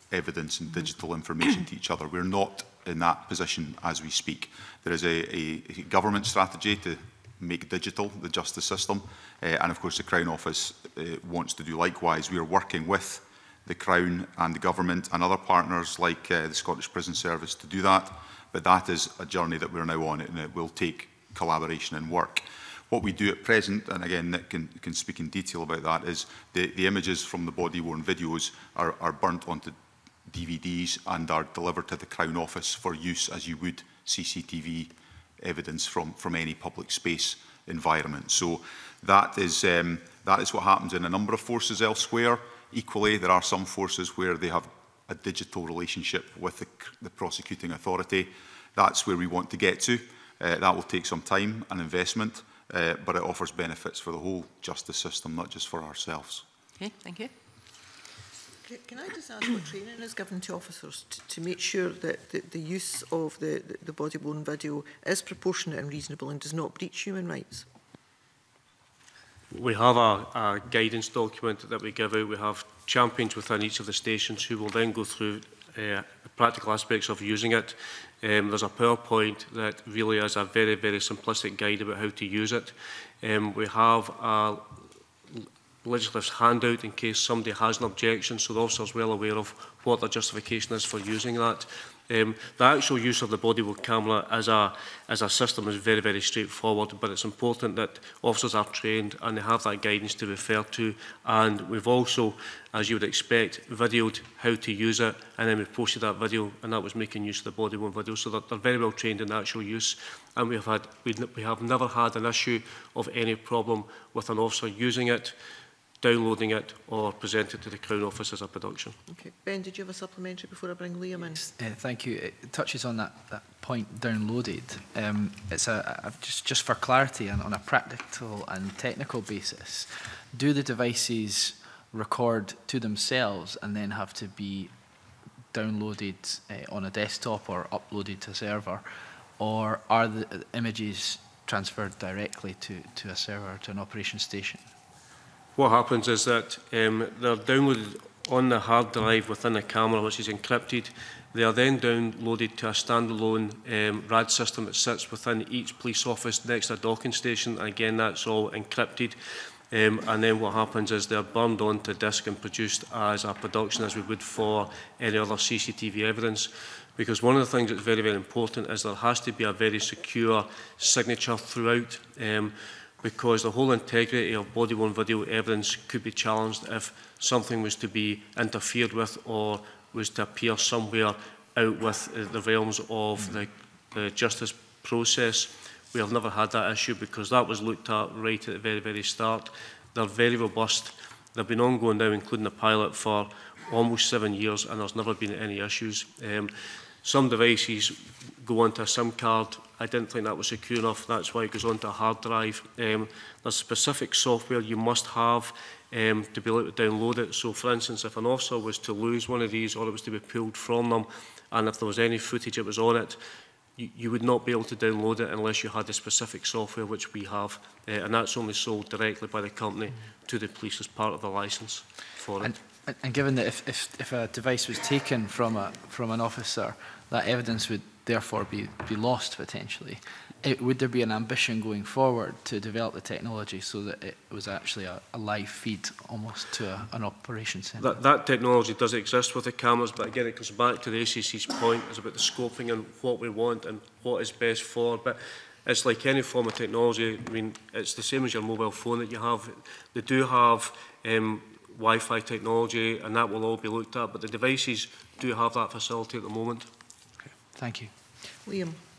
Speaker 2: evidence and digital information to each other. We're not in that position as we speak. There is a, a, government strategy to make digital the justice system, uh, and of course the Crown Office uh, wants to do likewise. We are working with the Crown and the government and other partners like uh, the Scottish Prison Service to do that. But that is a journey that we're now on and it will take collaboration and work. What we do at present, and again Nick can, can speak in detail about that, is the, the images from the body-worn videos are, are burnt onto DVDs and are delivered to the Crown Office for use as you would CCTV evidence from, from any public space environment. So that is, um, that is what happens in a number of forces elsewhere. Equally, there are some forces where they have a digital relationship with the, the prosecuting authority. That's where we want to get to. Uh, that will take some time and investment, uh, but it offers benefits for the whole justice system, not just for ourselves.
Speaker 8: Okay, thank you.
Speaker 1: Can I just ask what training is given to officers to, to make sure that the, the use of the, the, the body worn video is proportionate and reasonable and does not breach human rights?
Speaker 3: we have our, our guidance document that we give out. We have champions within each of the stations who will then go through uh, the practical aspects of using it. Um, there's a PowerPoint that really is a very, very simplistic guide about how to use it. Um, we have a legislative handout in case somebody has an objection, so the officer is well aware of what their justification is for using that. Um, the actual use of the bodyweight camera as a, as a system is very, very straightforward, but it's important that officers are trained and they have that guidance to refer to. And we've also, as you would expect, videoed how to use it, and then we've posted that video, and that was making use of the bodyweight video, so that they're very well trained in the actual use. And we have, had, we, we have never had an issue of any problem with an officer using it downloading it or present it to the Crown Office as a production.
Speaker 1: Okay. Ben, did you have a supplementary before I bring Liam in?
Speaker 6: Uh, thank you. It touches on that, that point, downloaded. Um, it's a, a, just, just for clarity and on a practical and technical basis, do the devices record to themselves and then have to be downloaded uh, on a desktop or uploaded to a server? Or are the uh, images transferred directly to, to a server, to an operation station?
Speaker 3: what happens is that um, they're downloaded on the hard drive within a camera which is encrypted. They are then downloaded to a standalone um, RAD system that sits within each police office next to a docking station. And again, that's all encrypted. Um, and then what happens is they're burned onto disk and produced as a production as we would for any other CCTV evidence. Because one of the things that's very, very important is there has to be a very secure signature throughout. Um, because the whole integrity of body-worn video evidence could be challenged if something was to be interfered with or was to appear somewhere out with uh, the realms of the, the justice process. We have never had that issue because that was looked at right at the very, very start. They're very robust. They've been ongoing now, including the pilot, for almost seven years, and there's never been any issues. Um, some devices go onto a SIM card I didn't think that was secure enough. That's why it goes onto a hard drive. Um, there's specific software you must have um, to be able to download it. So, for instance, if an officer was to lose one of these or it was to be pulled from them, and if there was any footage that was on it, you, you would not be able to download it unless you had the specific software which we have, uh, and that's only sold directly by the company to the police as part of the license for and, it.
Speaker 6: And given that if, if, if a device was taken from, a, from an officer, that evidence would therefore be, be lost potentially. It, would there be an ambition going forward to develop the technology so that it was actually a, a live feed almost to a, an operation centre?
Speaker 3: That, that technology does exist with the cameras, but again, it comes back to the ACC's point, is about the scoping and what we want and what is best for. But it's like any form of technology, I mean, it's the same as your mobile phone that you have. They do have um, Wi-Fi technology, and that will all be looked at, but the devices do have that facility at the moment.
Speaker 6: Thank you.
Speaker 3: William.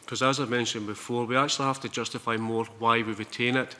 Speaker 3: because, as I mentioned before, we actually have to justify more why we retain it.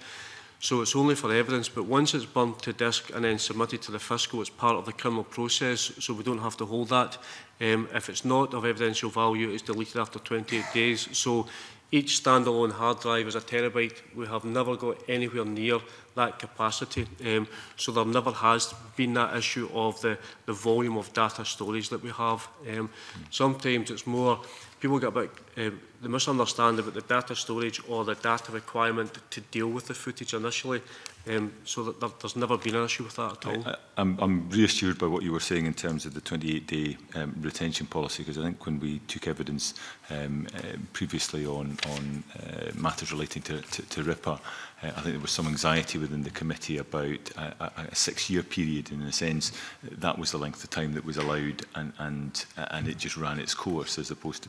Speaker 3: So it's only for evidence, but once it's burnt to disk and then submitted to the fiscal, it's part of the criminal process, so we don't have to hold that. Um, if it's not of evidential value, it's deleted after 28 days. So Each standalone hard drive is a terabyte. We have never got anywhere near that capacity. Um, so there never has been that issue of the, the volume of data storage that we have. Um, sometimes it's more, people get a bit uh, the misunderstanding about the data storage or the data requirement to deal with the footage initially. Um, so that there's never been an issue with that at all.
Speaker 9: I, I'm, I'm reassured by what you were saying in terms of the 28-day um, retention policy, because I think when we took evidence um, uh, previously on, on uh, matters relating to, to, to RIPA, uh, I think there was some anxiety within the committee about a, a, a six-year period, and in a sense, that was the length of time that was allowed, and, and, uh, and it just ran its course, as opposed to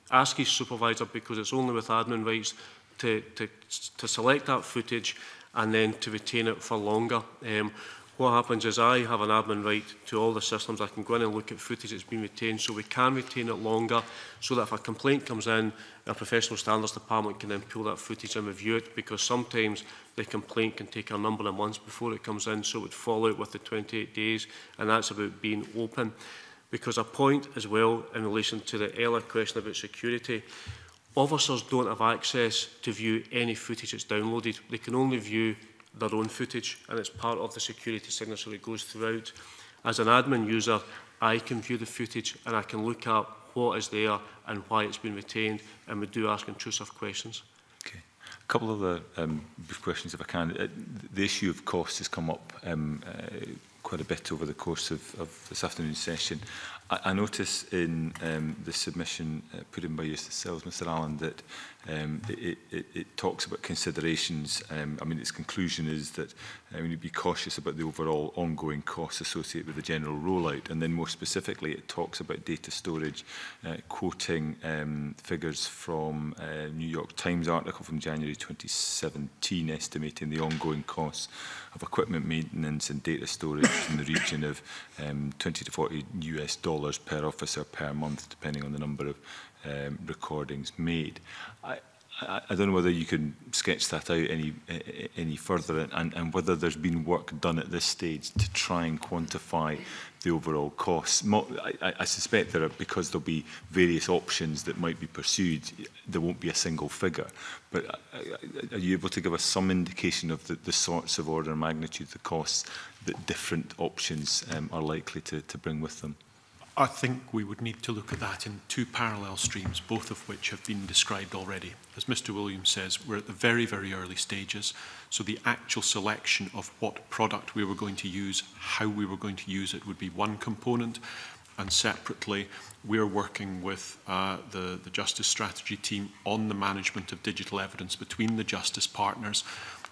Speaker 3: ask his supervisor, because it's only with admin rights, to, to, to select that footage and then to retain it for longer. Um, what happens is I have an admin right to all the systems. I can go in and look at footage that's been retained so we can retain it longer so that if a complaint comes in, a professional standards department can then pull that footage and review it because sometimes the complaint can take a number of months before it comes in so it would fall out with the 28 days and that's about being open. Because a point as well in relation to the earlier question about security, Officers don't have access to view any footage that's downloaded. They can only view their own footage, and it's part of the security signature that goes throughout. As an admin user, I can view the footage and I can look at what is there and why it's been retained, and we do ask intrusive questions.
Speaker 9: Okay. A couple of other um, brief questions, if I can. Uh, the issue of cost has come up um, uh, quite a bit over the course of, of this afternoon's session. I, I notice in um, the submission uh, put in by yourselves, Mr Allen, that um, it, it, it talks about considerations. Um, I mean, its conclusion is that I uh, mean, be cautious about the overall ongoing costs associated with the general rollout. And then more specifically, it talks about data storage, uh, quoting um, figures from a uh, New York Times article from January 2017 estimating the ongoing costs of equipment maintenance and data storage in the region of um, 20 to 40 US dollars per officer per month, depending on the number of um, recordings made. I, I, I don't know whether you can sketch that out any any further and, and whether there's been work done at this stage to try and quantify the overall costs. I, I suspect there are, because there'll be various options that might be pursued, there won't be a single figure. But uh, are you able to give us some indication of the, the sorts of order of magnitude, the costs that different options um, are likely to, to bring with them?
Speaker 4: I think we would need to look at that in two parallel streams, both of which have been described already. As Mr Williams says, we're at the very, very early stages, so the actual selection of what product we were going to use, how we were going to use it would be one component, and separately we're working with uh, the, the Justice Strategy team on the management of digital evidence between the Justice partners.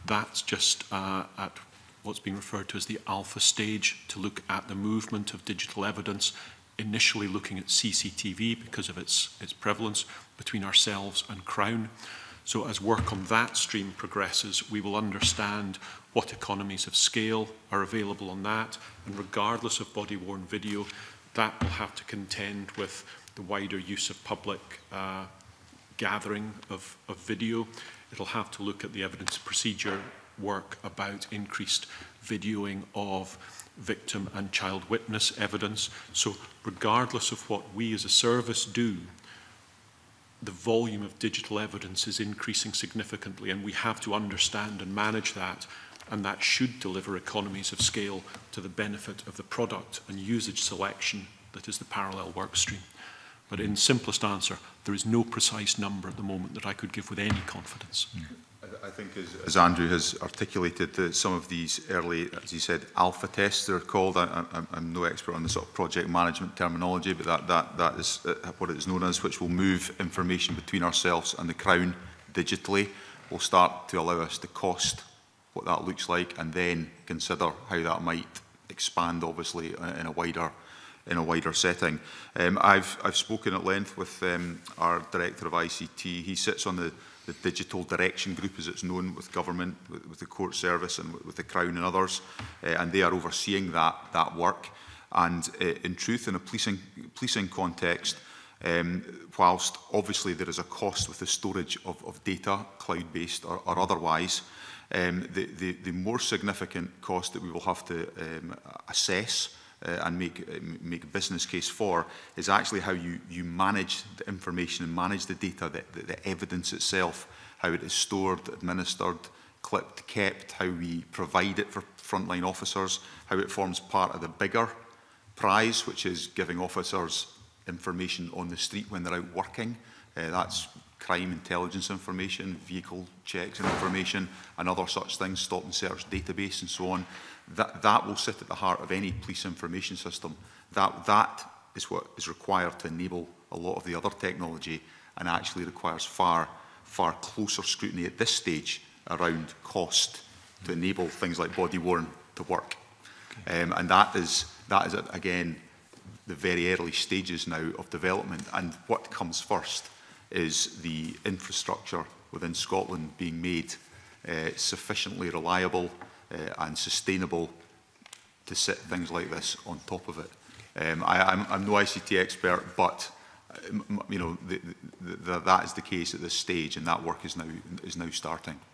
Speaker 4: That's just uh, at what's being referred to as the alpha stage to look at the movement of digital evidence initially looking at CCTV because of its, its prevalence between ourselves and Crown. So as work on that stream progresses, we will understand what economies of scale are available on that. And regardless of body-worn video, that will have to contend with the wider use of public uh, gathering of, of video. It'll have to look at the evidence procedure work about increased videoing of victim and child witness evidence. So regardless of what we as a service do, the volume of digital evidence is increasing significantly and we have to understand and manage that and that should deliver economies of scale to the benefit of the product and usage selection that is the parallel work stream. But in simplest answer, there is no precise number at the moment that I could give with any confidence. Mm.
Speaker 2: I think as, as Andrew has articulated, uh, some of these early, as he said, alpha tests they're called. I, I, am no expert on the sort of project management terminology, but that, that, that is uh, what it is known as, which will move information between ourselves and the Crown digitally. Will start to allow us to cost what that looks like, and then consider how that might expand, obviously, in a wider in a wider setting. Um, I've I've spoken at length with um, our director of ICT. He sits on the the Digital Direction Group, as it's known, with government, with, with the court service and with the Crown and others, uh, and they are overseeing that, that work. And uh, in truth, in a policing, policing context, um, whilst obviously there is a cost with the storage of, of data, cloud-based or, or otherwise, um, the, the, the more significant cost that we will have to um, assess uh, and make, uh, make a business case for is actually how you, you manage the information and manage the data, the, the, the evidence itself, how it is stored, administered, clipped, kept, how we provide it for frontline officers, how it forms part of the bigger prize, which is giving officers information on the street when they're out working. Uh, that's crime intelligence information, vehicle checks and information, and other such things, stop and search database and so on that, that will sit at the heart of any police information system. That, that is what is required to enable a lot of the other technology and actually requires far, far closer scrutiny at this stage around cost to enable things like body worn to work. Okay. Um, and that is, that is again, the very early stages now of development. And what comes first is the infrastructure within Scotland being made uh, sufficiently reliable, Eh, and sustainable to sit things like this on top of it. Um, I, I'm, I'm no ICT expert, but uh, you know the, the, the, that is the case at this stage, and that work is now is now starting.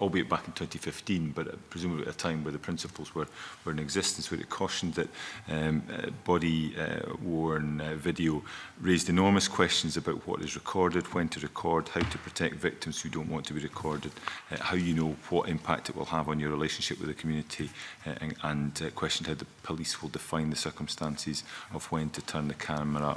Speaker 9: albeit back in 2015, but uh, presumably at a time where the principles were, were in existence, where it cautioned that um, uh, body-worn uh, uh, video raised enormous questions about what is recorded, when to record, how to protect victims who don't want to be recorded, uh, how you know what impact it will have on your relationship with the community, uh, and, and uh, questioned how the police will define the circumstances of when to turn the camera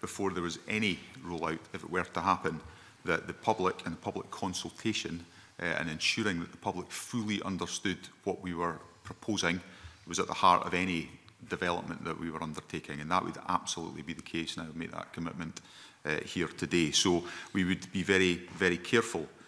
Speaker 2: before there was any rollout, if it were to happen, that the public and the public consultation uh, and ensuring that the public fully understood what we were proposing was at the heart of any development that we were undertaking and that would absolutely be the case and I would make that commitment uh, here today. So we would be very, very careful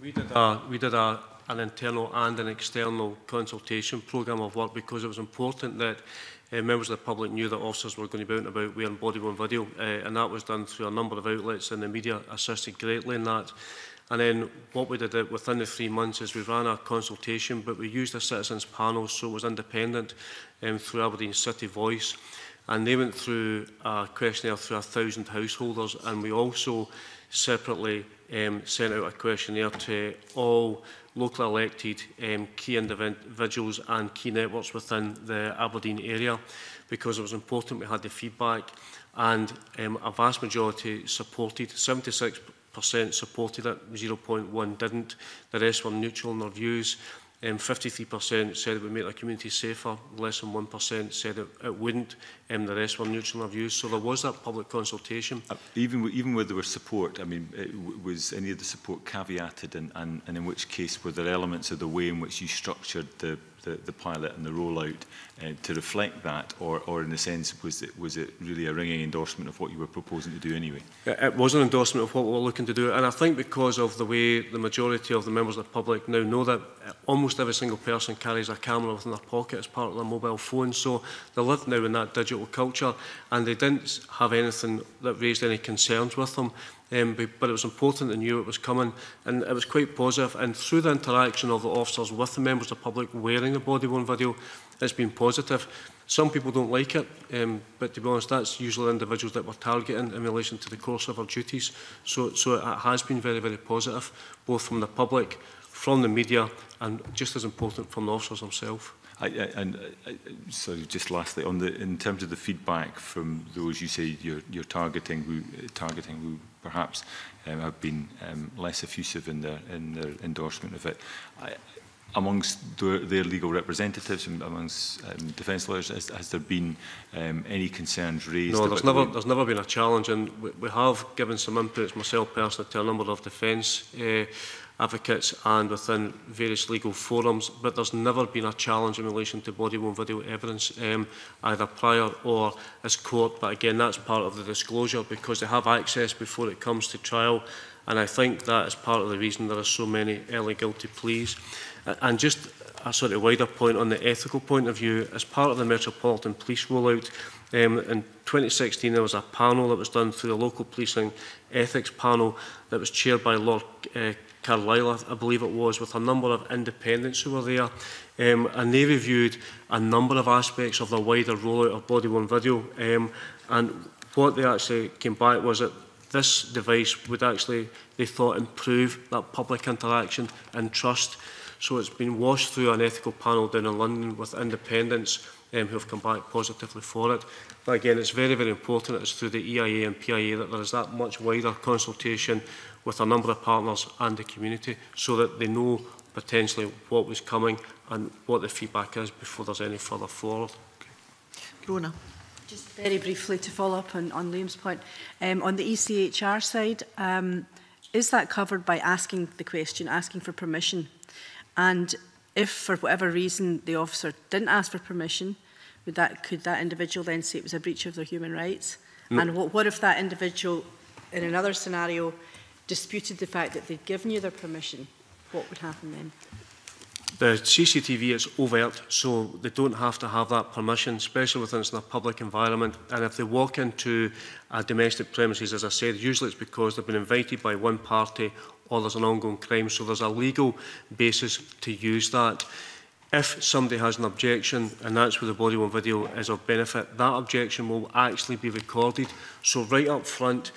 Speaker 2: We did, a, uh,
Speaker 3: we did a, an internal and an external consultation program of work because it was important that uh, members of the public knew that officers were going to be out and about wearing body-worn video, uh, and that was done through a number of outlets, and the media assisted greatly in that. And then what we did uh, within the three months is we ran a consultation, but we used a citizens panel, so it was independent um, through Aberdeen City Voice. And they went through a questionnaire through 1,000 householders, and we also separately um, sent out a questionnaire to all locally elected um, key individuals and key networks within the Aberdeen area because it was important we had the feedback and um, a vast majority supported, 76 percent supported it, 0.1 didn't. The rest were neutral in their views. Um, 53% said it would make the community safer, less than 1% said it, it wouldn't, um, the rest were neutral in their views. So there was that public consultation.
Speaker 9: Uh, even, even where there was support, I mean, it, was any of the support caveated and, and, and in which case were there elements of the way in which you structured the the, the pilot and the rollout uh, to reflect that, or, or in a sense, was it, was it really a ringing endorsement of what you were proposing to do anyway?
Speaker 3: It was an endorsement of what we were looking to do, and I think because of the way the majority of the members of the public now know that uh, almost every single person carries a camera within their pocket as part of their mobile phone, so they live now in that digital culture, and they didn't have anything that raised any concerns with them um, but it was important and knew it was coming. And it was quite positive. And through the interaction of the officers with the members of the public wearing a body-worn video, it's been positive. Some people don't like it, um, but to be honest, that's usually individuals that we're targeting in relation to the course of our duties. So, so it has been very, very positive, both from the public, from the media, and just as important from the officers themselves.
Speaker 9: I, I, and I, uh, sorry, just lastly, on the in terms of the feedback from those you say you're you're targeting, who targeting, who perhaps um, have been um, less effusive in their, in their endorsement of it. I, amongst their, their legal representatives and amongst um, defence lawyers, has, has there been um, any concerns raised?
Speaker 3: No, there's never, there's never been a challenge and we, we have given some inputs, myself personally, to a number of defence uh, advocates and within various legal forums, but there's never been a challenge in relation to body-worn video evidence, um, either prior or as court. But again, that's part of the disclosure because they have access before it comes to trial. And I think that is part of the reason there are so many early guilty pleas. And just a sort of wider point on the ethical point of view, as part of the Metropolitan Police rollout, um, in 2016 there was a panel that was done through the local policing ethics panel that was chaired by Lord uh, Carlisle, I believe it was, with a number of independents who were there, um, and they reviewed a number of aspects of the wider rollout of body-worn video, um, and what they actually came back was that this device would actually, they thought, improve that public interaction and trust. So it's been washed through an ethical panel down in London with independents um, who have come back positively for it. But again, it's very, very important it's through the EIA and PIA that there is that much wider consultation with a number of partners and the community so that they know potentially what was coming and what the feedback is before there's any further forward. Okay.
Speaker 1: Rona.
Speaker 10: Just very briefly to follow up on, on Liam's point. Um, on the ECHR side, um, is that covered by asking the question, asking for permission? And if for whatever reason the officer didn't ask for permission, would that, could that individual then say it was a breach of their human rights? No. And what, what if that individual, in another scenario, disputed the fact that they'd given you their permission, what would happen then?
Speaker 3: The CCTV is overt, so they don't have to have that permission, especially within a public environment. And if they walk into a uh, domestic premises, as I said, usually it's because they've been invited by one party or there's an ongoing crime, so there's a legal basis to use that. If somebody has an objection, and that's where the body one video is of benefit, that objection will actually be recorded. So right up front,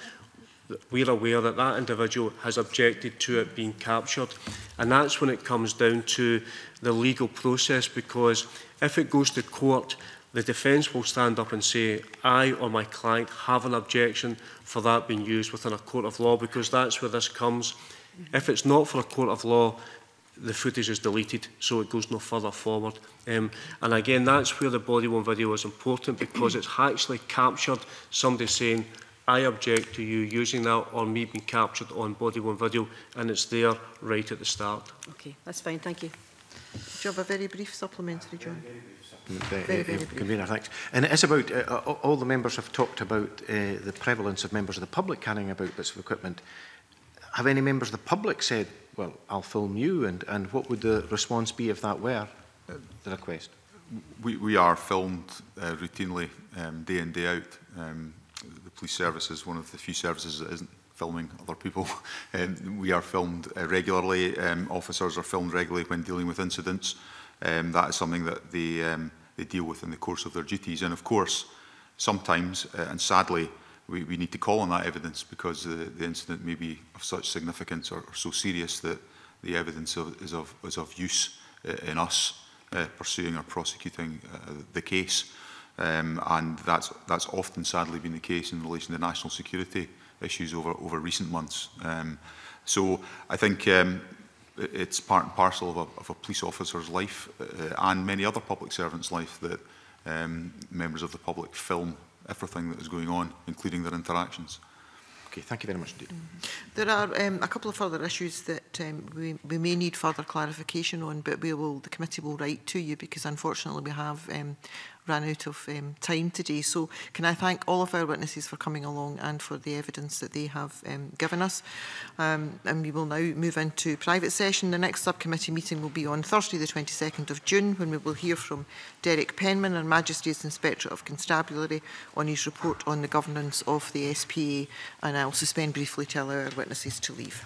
Speaker 3: we're aware that that individual has objected to it being captured. And that's when it comes down to the legal process because if it goes to court, the defence will stand up and say, I or my client have an objection for that being used within a court of law because that's where this comes. If it's not for a court of law, the footage is deleted, so it goes no further forward. Um, and again, that's where the body worn video is important because it's actually captured somebody saying, I object to you using that on me being captured on body one video and it's there right at the start.
Speaker 10: Okay, that's fine, thank you.
Speaker 1: Do you have a very brief supplementary, John?
Speaker 7: Very, mm, very, eh, very eh, brief. Convener, thanks. And it is about, uh, all the members have talked about uh, the prevalence of members of the public carrying about bits of equipment. Have any members of the public said, well, I'll film you, and, and what would the response be if that were the request?
Speaker 2: We, we are filmed uh, routinely, um, day in, day out. Um, the police service is one of the few services that isn't filming other people. um, we are filmed uh, regularly. Um, officers are filmed regularly when dealing with incidents. Um, that is something that they, um, they deal with in the course of their duties. And of course, sometimes, uh, and sadly, we, we need to call on that evidence because the, the incident may be of such significance or, or so serious that the evidence of, is, of, is of use uh, in us uh, pursuing or prosecuting uh, the case. Um, and that's, that's often sadly been the case in relation to national security issues over, over recent months. Um, so I think um, it's part and parcel of a, of a police officer's life uh, and many other public servants' life that um, members of the public film everything that is going on, including their interactions.
Speaker 7: Okay, thank you very much indeed. Mm
Speaker 1: -hmm. There are um, a couple of further issues that um, we, we may need further clarification on, but we will, the committee will write to you because unfortunately we have um, ran out of um, time today. So can I thank all of our witnesses for coming along and for the evidence that they have um, given us. Um, and we will now move into private session. The next subcommittee meeting will be on Thursday the 22nd of June when we will hear from Derek Penman, Her Majesty's Inspector of Constabulary, on his report on the governance of the SPA. And will suspend briefly allow our witnesses to leave.